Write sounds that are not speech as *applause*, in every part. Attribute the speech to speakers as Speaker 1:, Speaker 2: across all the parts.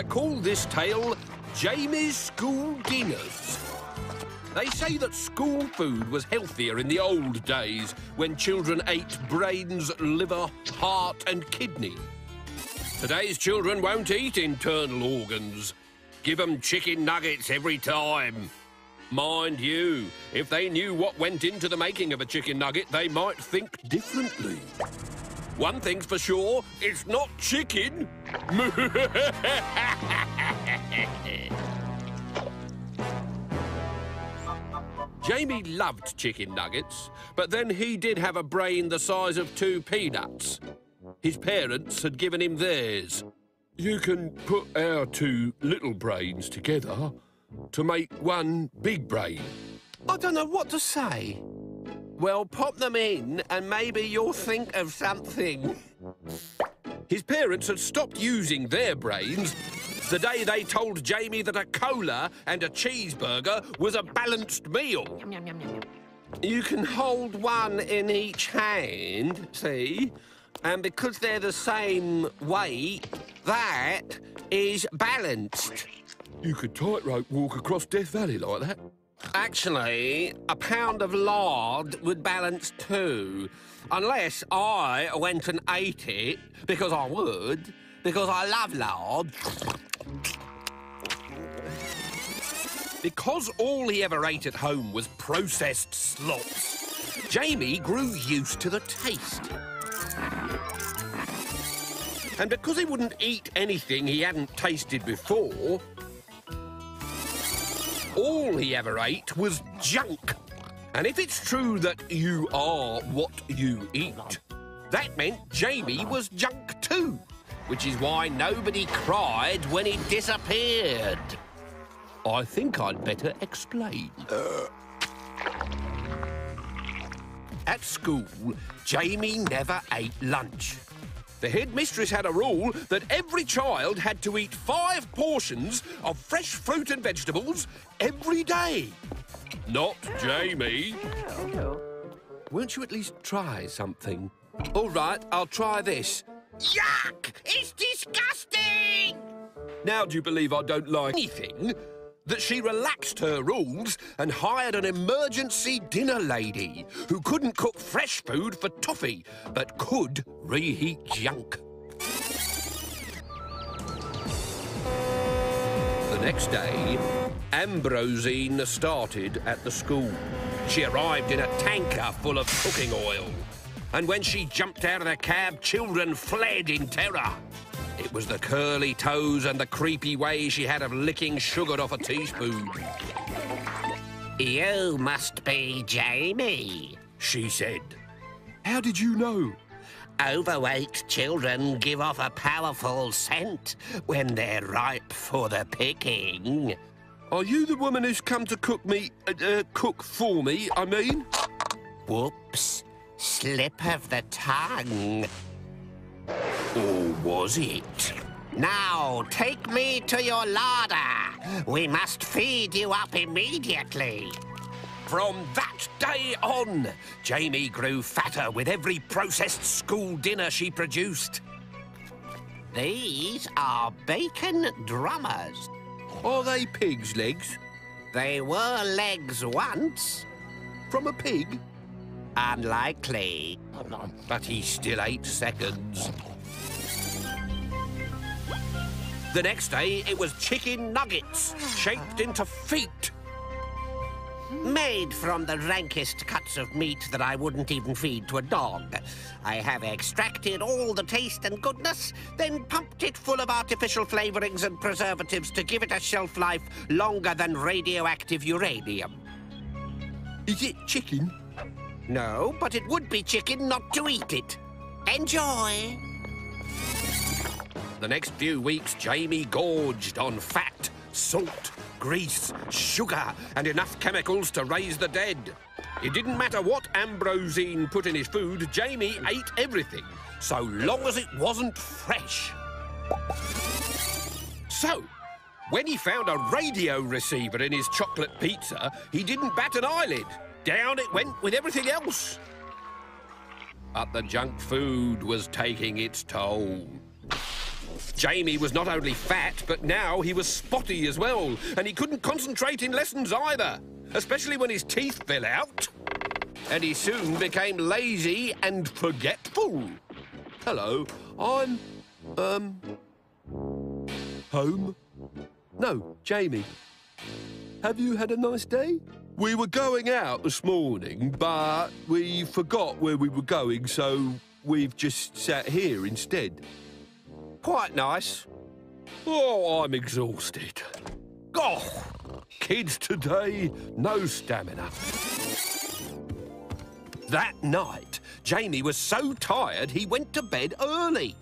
Speaker 1: I call this tale Jamie's School Dinners. They say that school food was healthier in the old days when children ate brains, liver, heart, and kidney. Today's children won't eat internal organs. Give them chicken nuggets every time. Mind you, if they knew what went into the making of a chicken nugget, they might think differently. One thing's for sure, it's not chicken. *laughs* Jamie loved chicken nuggets, but then he did have a brain the size of two peanuts. His parents had given him theirs. You can put our two little brains together to make one big brain. I don't know what to say. Well, pop them in and maybe you'll think of something. His parents had stopped using their brains the day they told Jamie that a cola and a cheeseburger was a balanced meal. You can hold one in each hand, see? And because they're the same weight, that is balanced. You could tightrope walk across Death Valley like that. Actually, a pound of lard would balance two, Unless I went and ate it, because I would, because I love lard. Because all he ever ate at home was processed slops, Jamie grew used to the taste. And because he wouldn't eat anything he hadn't tasted before, all he ever ate was junk. And if it's true that you are what you eat, that meant Jamie was junk too, which is why nobody cried when he disappeared. I think I'd better explain. At school, Jamie never ate lunch. The headmistress had a rule that every child had to eat five portions of fresh fruit and vegetables every day. Not Jamie. Won't you at least try something? All right, I'll try this. Yuck! It's disgusting! Now do you believe I don't like anything? That she relaxed her rules and hired an emergency dinner lady who couldn't cook fresh food for toffee, but could reheat junk. The next day, Ambrosine started at the school. She arrived in a tanker full of cooking oil. And when she jumped out of the cab, children fled in terror. It was the curly toes and the creepy way she had of licking sugar off a teaspoon. You must be Jamie, she said. How did you know? Overweight children give off a powerful scent when they're ripe for the picking. Are you the woman who's come to cook me, uh, uh, cook for me, I mean? Whoops. Slip of the tongue. Or was it? Now, take me to your larder. We must feed you up immediately. From that day on, Jamie grew fatter with every processed school dinner she produced. These are bacon drummers. Are they pig's legs? They were legs once. From a pig? Unlikely. But he still ate seconds. The next day, it was chicken nuggets, shaped into feet. Made from the rankest cuts of meat that I wouldn't even feed to a dog. I have extracted all the taste and goodness, then pumped it full of artificial flavorings and preservatives to give it a shelf life longer than radioactive uranium. Is it chicken? No, but it would be chicken not to eat it. Enjoy! The next few weeks, Jamie gorged on fat, salt, grease, sugar, and enough chemicals to raise the dead. It didn't matter what Ambrosine put in his food, Jamie ate everything, so long as it wasn't fresh. So, when he found a radio receiver in his chocolate pizza, he didn't bat an eyelid. Down it went with everything else. But the junk food was taking its toll. Jamie was not only fat, but now he was spotty as well, and he couldn't concentrate in lessons either, especially when his teeth fell out. And he soon became lazy and forgetful. Hello, I'm, um, home. No, Jamie. Have you had a nice day? We were going out this morning, but we forgot where we were going, so we've just sat here instead. Quite nice. Oh, I'm exhausted. Oh, kids today, no stamina. That night, Jamie was so tired he went to bed early.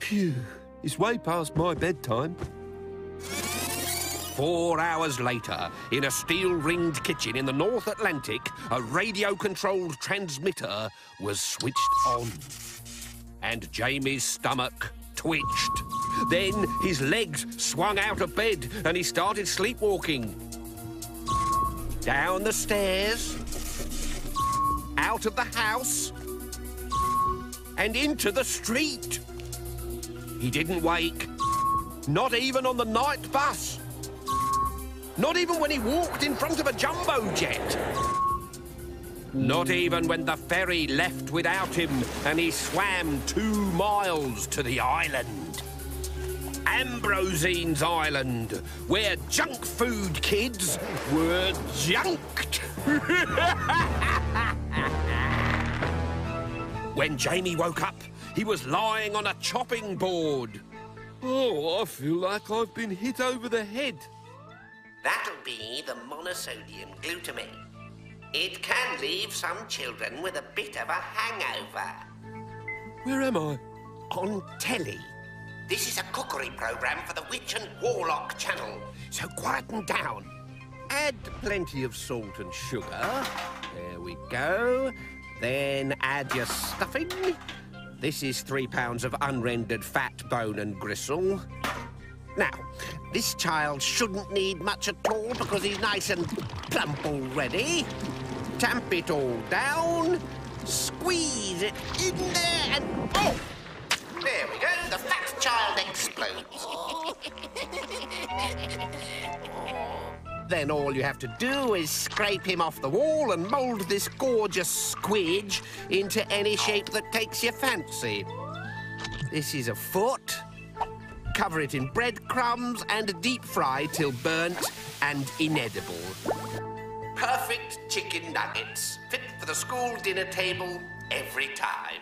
Speaker 1: Phew, it's way past my bedtime. Four hours later, in a steel-ringed kitchen in the North Atlantic, a radio-controlled transmitter was switched on. And Jamie's stomach twitched. Then his legs swung out of bed and he started sleepwalking. Down the stairs, out of the house, and into the street. He didn't wake, not even on the night bus. Not even when he walked in front of a jumbo jet. Not even when the ferry left without him and he swam two miles to the island. Ambrosine's Island, where junk food kids were junked. *laughs* when Jamie woke up, he was lying on a chopping board. Oh, I feel like I've been hit over the head.
Speaker 2: That'll be the monosodium glutamate. It can leave some children with a bit of a hangover.
Speaker 1: Where am I?
Speaker 2: On telly. This is a cookery program for the Witch and Warlock channel, so quieten down.
Speaker 1: Add plenty of salt and sugar. There we go. Then add your stuffing. This is three pounds of unrendered fat, bone and gristle. Now, this child shouldn't need much at all because he's nice and plump already. Tamp it all down, squeeze it in there and... Oh!
Speaker 2: There we go, the fat child explodes. *laughs*
Speaker 1: then all you have to do is scrape him off the wall and mould this gorgeous squidge into any shape that takes your fancy. This is a foot cover it in breadcrumbs and deep fry till burnt and inedible.
Speaker 2: Perfect chicken nuggets, fit for the school dinner table every time.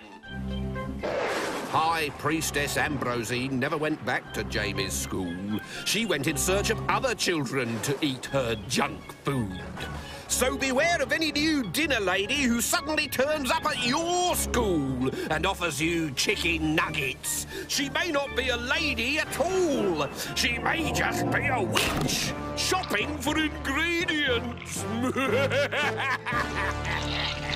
Speaker 1: High Priestess Ambrosine never went back to Jamie's school. She went in search of other children to eat her junk food. So beware of any new dinner lady who suddenly turns up at your school and offers you chicken nuggets. She may not be a lady at all. She may just be a witch shopping for ingredients. *laughs*